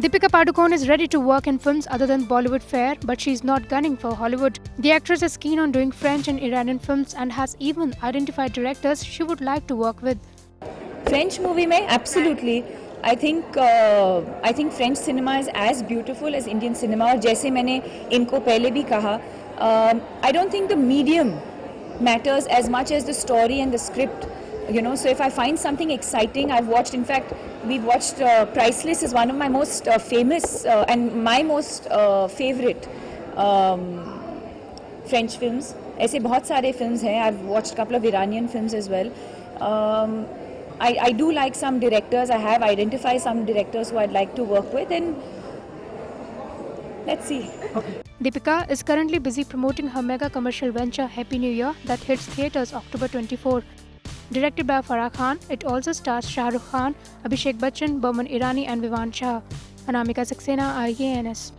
Deepika Padukone is ready to work in films other than Bollywood fare, but she's not gunning for Hollywood. The actress is keen on doing French and Iranian films and has even identified directors she would like to work with. French movie में absolutely. I think uh, I think French cinema is as beautiful as Indian cinema और जैसे मैंने इनको पहले भी कहा uh, I don't think the medium matters as much as the story and the script you know so if i find something exciting i've watched in fact we've watched uh, priceless is one of my most uh, famous uh, and my most uh, favorite um, french films ऐसे बहुत सारे films हैं i've watched a couple of iranian films as well um, I, I do like some directors i have identified some directors who i'd like to work with and let's see Deepika is currently busy promoting her mega commercial venture Happy New Year that hits theatres October 24. directed by Farah Khan it also stars Shah Rukh Khan Abhishek Bachchan Boman Irani and Vivaan Shah Anamika Saxena I A N S